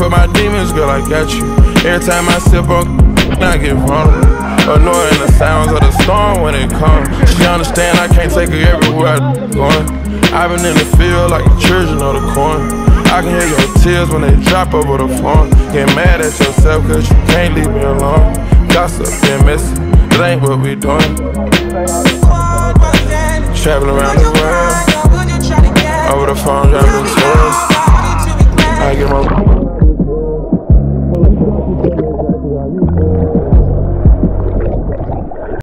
for my demons, girl, I got you. Every time I sip on, I get vulnerable. Annoying the sounds of the storm when it comes. She understand I can't take her everywhere I'm going. I've been in the field like a children of the corn. I can hear your tears when they drop over the phone. Get mad at yourself cause you can't leave me alone. Gossip and messy, it ain't what we doing. Traveling around the world. Over the phone, driving